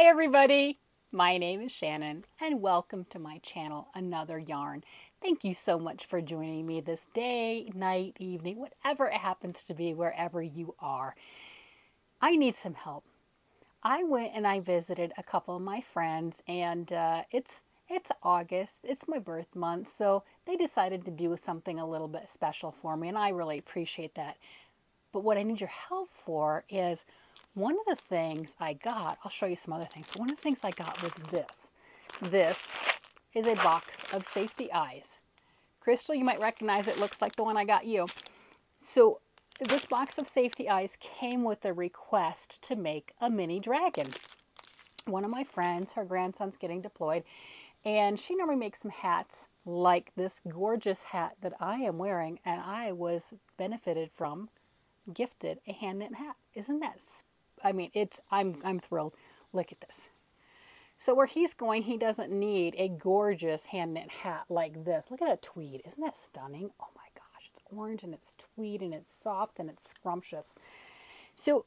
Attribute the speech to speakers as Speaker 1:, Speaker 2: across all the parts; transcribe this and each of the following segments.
Speaker 1: Hi everybody, my name is Shannon and welcome to my channel, Another Yarn. Thank you so much for joining me this day, night, evening, whatever it happens to be, wherever you are. I need some help. I went and I visited a couple of my friends and uh, it's it's August, it's my birth month, so they decided to do something a little bit special for me and I really appreciate that. But what I need your help for is one of the things I got, I'll show you some other things. One of the things I got was this. This is a box of safety eyes. Crystal, you might recognize it. Looks like the one I got you. So this box of safety eyes came with a request to make a mini dragon. One of my friends, her grandson's getting deployed, and she normally makes some hats like this gorgeous hat that I am wearing, and I was benefited from gifted a hand knit hat. Isn't that? I mean, it's. I'm. I'm thrilled. Look at this. So where he's going, he doesn't need a gorgeous hand knit hat like this. Look at that tweed. Isn't that stunning? Oh my gosh, it's orange and it's tweed and it's soft and it's scrumptious. So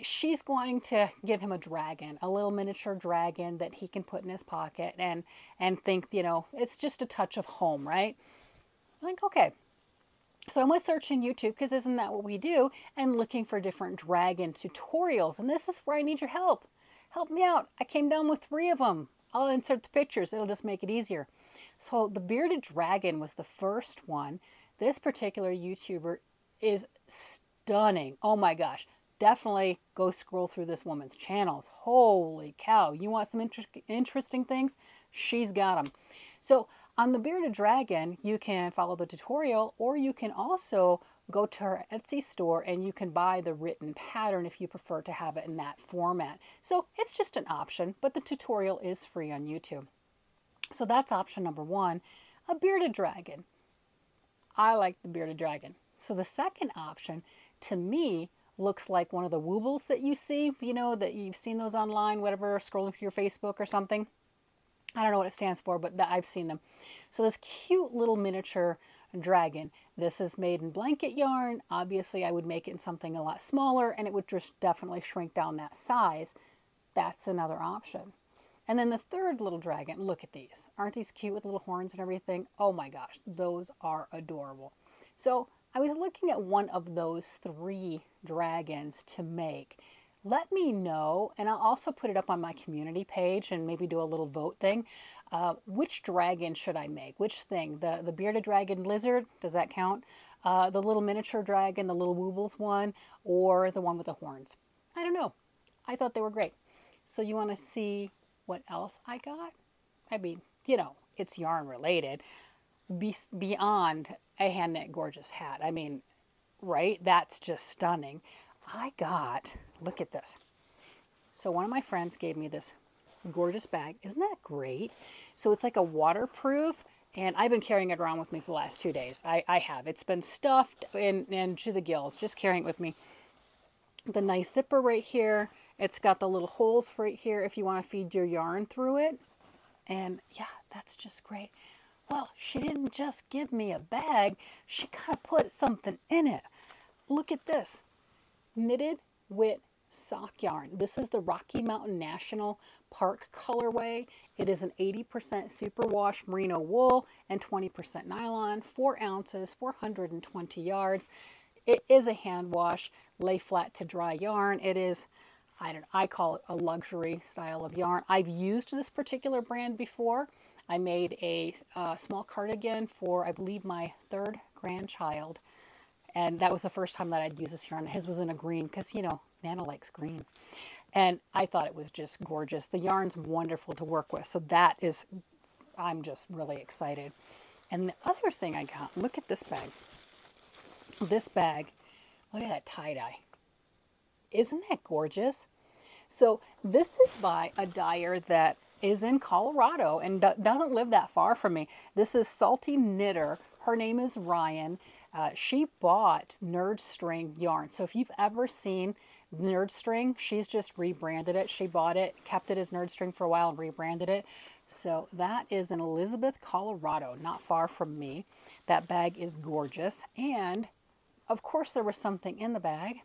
Speaker 1: she's going to give him a dragon, a little miniature dragon that he can put in his pocket and and think, you know, it's just a touch of home, right? I'm like, okay, so I was searching YouTube because isn't that what we do? And looking for different dragon tutorials. And this is where I need your help. Help me out. I came down with three of them. I'll insert the pictures. It'll just make it easier. So the bearded dragon was the first one. This particular YouTuber is stunning. Oh my gosh. Definitely go scroll through this woman's channels. Holy cow. You want some inter interesting things? She's got them. So on the Bearded Dragon, you can follow the tutorial or you can also go to our Etsy store and you can buy the written pattern if you prefer to have it in that format. So it's just an option, but the tutorial is free on YouTube. So that's option number one, a bearded dragon. I like the bearded dragon. So the second option, to me, looks like one of the woobles that you see, you know, that you've seen those online, whatever, scrolling through your Facebook or something. I don't know what it stands for, but I've seen them. So this cute little miniature dragon. This is made in blanket yarn. Obviously, I would make it in something a lot smaller, and it would just definitely shrink down that size. That's another option. And then the third little dragon, look at these. Aren't these cute with little horns and everything? Oh my gosh, those are adorable. So I was looking at one of those three dragons to make let me know, and I'll also put it up on my community page and maybe do a little vote thing. Uh, which dragon should I make? Which thing? The, the bearded dragon lizard, does that count? Uh, the little miniature dragon, the little woobles one, or the one with the horns? I don't know. I thought they were great. So you want to see what else I got? I mean, you know, it's yarn related. Be beyond a hand knit gorgeous hat. I mean, right? That's just stunning. I got, look at this. So one of my friends gave me this gorgeous bag. Isn't that great? So it's like a waterproof, and I've been carrying it around with me for the last two days. I, I have. It's been stuffed and, and to the gills, just carrying it with me. The nice zipper right here. It's got the little holes right here if you want to feed your yarn through it. And yeah, that's just great. Well, she didn't just give me a bag. She kind of put something in it. Look at this knitted with sock yarn. This is the Rocky Mountain National Park colorway. It is an 80% superwash merino wool and 20% nylon, 4 ounces, 420 yards. It is a hand wash, lay flat to dry yarn. It is, I don't I call it a luxury style of yarn. I've used this particular brand before. I made a uh, small cardigan for, I believe, my third grandchild and that was the first time that I'd use this yarn. His was in a green because, you know, Nana likes green. And I thought it was just gorgeous. The yarn's wonderful to work with. So that is, I'm just really excited. And the other thing I got, look at this bag. This bag, look at that tie-dye. Isn't that gorgeous? So this is by a dyer that is in Colorado and doesn't live that far from me. This is Salty Knitter. Her name is Ryan. Uh, she bought Nerd String yarn. So if you've ever seen Nerd String, she's just rebranded it. She bought it, kept it as Nerd String for a while and rebranded it. So that is in Elizabeth, Colorado, not far from me. That bag is gorgeous. And of course, there was something in the bag.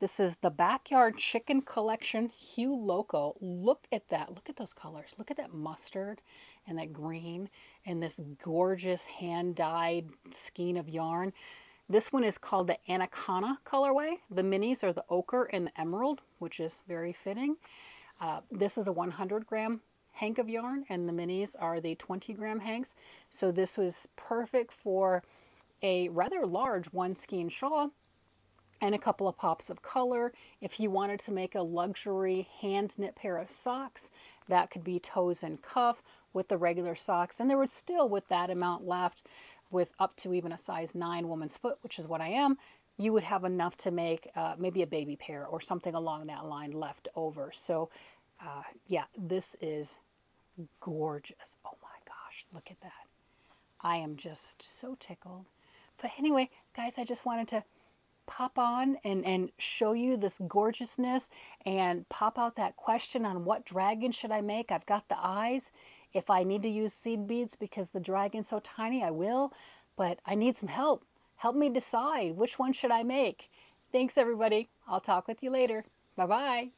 Speaker 1: This is the Backyard Chicken Collection Hue Loco. Look at that. Look at those colors. Look at that mustard and that green and this gorgeous hand-dyed skein of yarn. This one is called the Anaconda colorway. The minis are the ochre and the emerald, which is very fitting. Uh, this is a 100 gram hank of yarn and the minis are the 20 gram hanks. So this was perfect for a rather large one skein shawl and a couple of pops of color. If you wanted to make a luxury hand knit pair of socks, that could be toes and cuff with the regular socks. And there would still, with that amount left, with up to even a size 9 woman's foot, which is what I am, you would have enough to make uh, maybe a baby pair or something along that line left over. So uh, yeah, this is gorgeous. Oh my gosh, look at that. I am just so tickled. But anyway, guys, I just wanted to pop on and, and show you this gorgeousness and pop out that question on what dragon should I make. I've got the eyes. If I need to use seed beads because the dragon's so tiny, I will, but I need some help. Help me decide which one should I make. Thanks, everybody. I'll talk with you later. Bye-bye.